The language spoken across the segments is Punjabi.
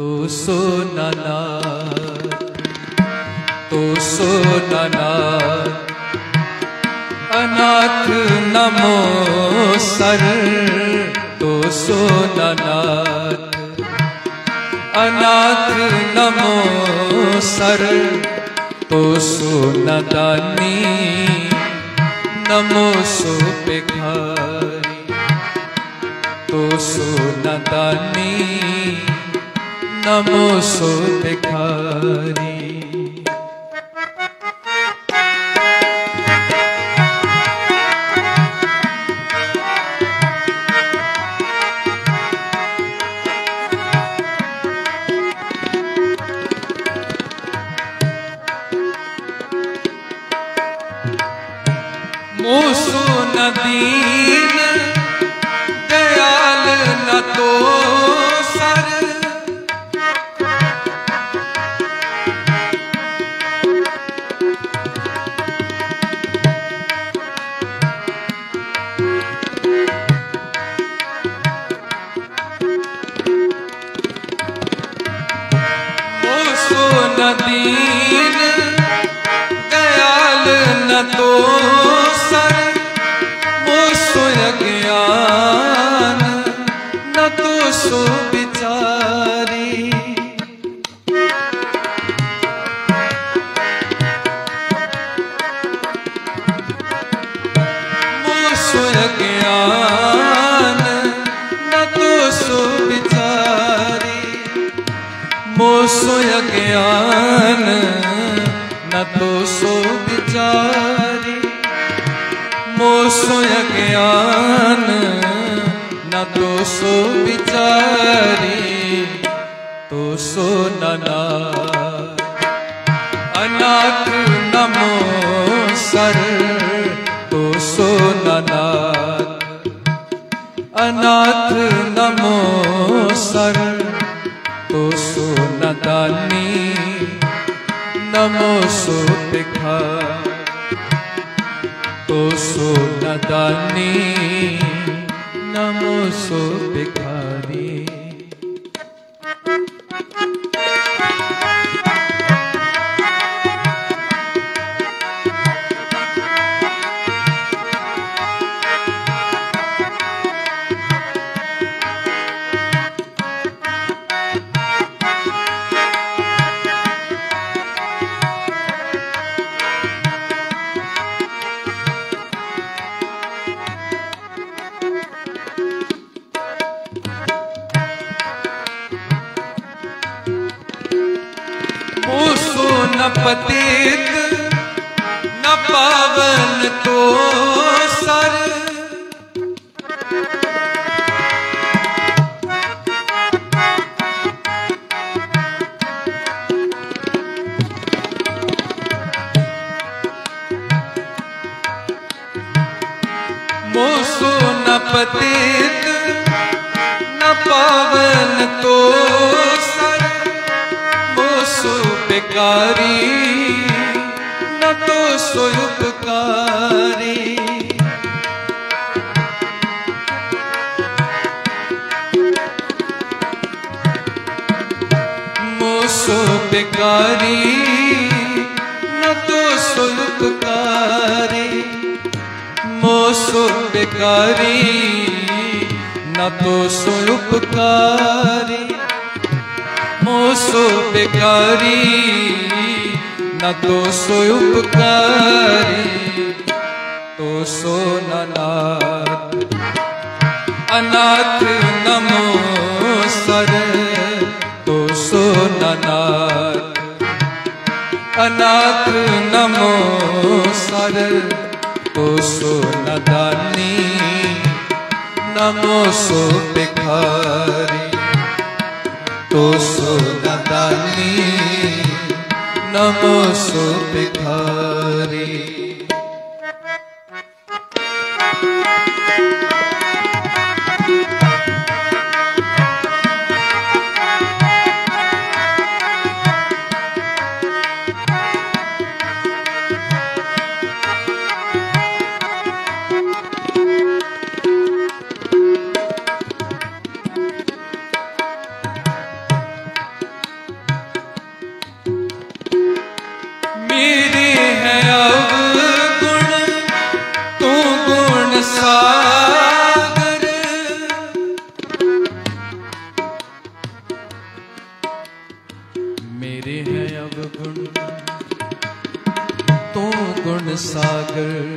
ਤੋ ਸੋ ਨਾਨਕ ਤੋ ਸੋ ਨਨਾ ਅਨਾਥ ਨਮੋ ਸਰ, ਤੋ ਸੋ ਨਾਨਕ ਅਨਾਥ ਨਮੋ ਸਰ, ਤੋ ਸੋ ਨਦਾਨੀ ਨਮੋ ਸੋ ਬਿਖਾਰੀ ਤੋ ਸੋ ਨਦਾਨੀ ਨਮੋ ਸੋ ਬਿਖਾਰੀ ਮੋਸੋ ਨਦੀਨ ਦਿਆਲ ਨ ਤੋ ਮੋਸੋ ਨਦੀਨ ਦਇਆਲ ਨ ਤੋ ਸਰ ਮੋਸੋ ਅਗਿਆਨ ਨ ਤੋ ਸੋ ਵਿਚਾਰੀ। ਮੋਸੋ ਮੋਸੋ ਅਗਿਆਨ ਨ ਤੋ ਸੋ ਵਿਚਾਰੀ ਮੋ ਸੋ ਅਗਿਆਨ ਨ ਤੋ ਸੋ ਵਿਚਾਰੀ ਤੋ ਸੋ ਨਨਾ ਅਨਾਥ ਨਮੋ ਸਰ। ਤੋ ਸੋ ਨਨਾਥ ਅਨਾਥ ਤੋ ਸੋ ਨਦਾਨੀ ਨਮੋ ਸੋ ਬਿਖਾਰੀ ਪਤੀਤ ਨ ਪਾਵਨ ਤੋ ਸਰ। ਮੂਸੋ ਨ ਪਤੀਤ ਨ ਪਾਵਨ ਮੋਸੋ ਬਿਕਾਰੀ ਨ ਤੋ ਸੋ ਉਪਕਾਰੀ ਮੋਸੋ ਬਿਕਾਰੀ ਨ ਤੋ ਸੋ ਉਪਕਾਰੀ ਮੋਸੋ ਬਿਕਾਰੀ ਨ ਤੋ ਸੋ ਉਪਕਾਰੀ ਮੋਸੋ ਬਿਕਾਰੀ ਨ ਤੋ ਸੋ ਉਪਕਾਰੀ ਤੋ ਸੋ ਨਨਾਥ ਅਨਾਥ ਨਮੋ ਸਰ ਤੋ ਸੋ ਨਨਾਥ ਅਨਾਥ ਨਮੋ ਸਰ ਤੋ ਸੋ ਸਾਗਰ। ਮੇਰੇ ਹੈ ਅਵਗੁਣ ਤੋ ਗੁਣ ਸਾਗਰ।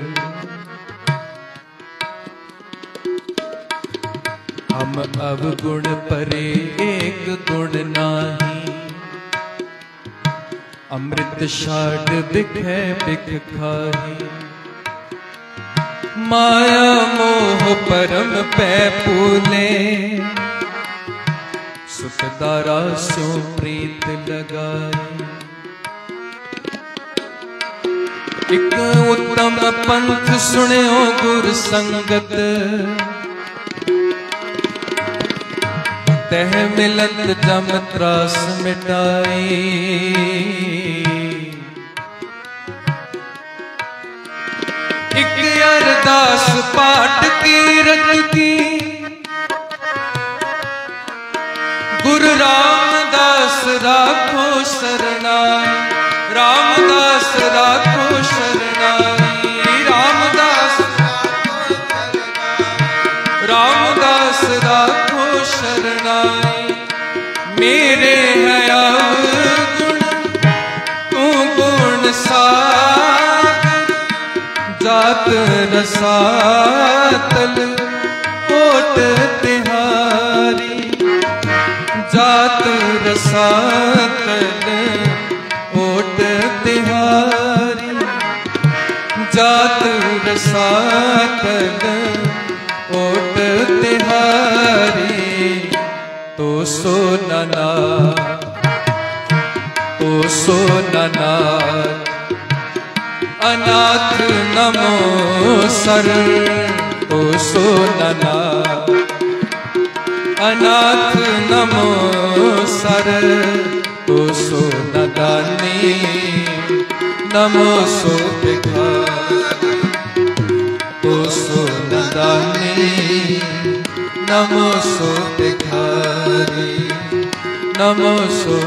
ਹਮ ਅਵਗੁਣ ਪਰੇ ਏਕ ਗੁਣ ਨਾਹੀ। ਅੰਮ੍ਰਿਤ ਛਾੜ ਬਿਖੇ ਬਿਖ ਖਾਹੀ। ਮਾਇਆ ਮੋਹ ਪਰਮ ਪੈ ਪੂਲੇ। ਸੁਖ ਦਾਰਾ ਸਿਉ ਪ੍ਰੀਤ ਲਗਾਈ ਇਕ ਉਤਮ ਪੰਥ ਸੁਣਿਓ ਗੁਰ ਸੰਗਤ। ਤਹਿ ਮਿਲਤ ਜਮ ਤਰਾਸ ਅਰਦਾਸ ਪਾਠ ਕੀਰਤ ਕੀ। ਗੁਰੂ ਰਾਮਦਾਸ ਰਾਖੋ ਸਰਨਾਈ ਰਾਮਦਾਸ ਰਾਖੋ ਜਾਤ ਰਸਾਤਲ ਓਟ ਤਿਹਾਰੀ। ਜਾਤ ਰਸਾਤਲ ਓਟ ਤਿਹਾਰੀ। ਜਾਤ ਰਸਾਤਲ ਓਟ ਤਿਹਾਰੀ। ਤੋ ਸੋ ਨਨਾ ਤੋ ਸੋ ਨਨਾ ਅਨਾਥ ਨਮੋ ਸਰ ਤੋ ਸੋ ਨਨਾ ਅਨਾਥ ਨਮੋ ਸਰ ਤੋ ਸੋ ਨਦਾਨੀ। ਨਮੋ ਸੋ ਭਿਖਾਰੀ ਤੋ ਸੋ ਨਦਾਨੀ। ਨਮੋ ਸੋ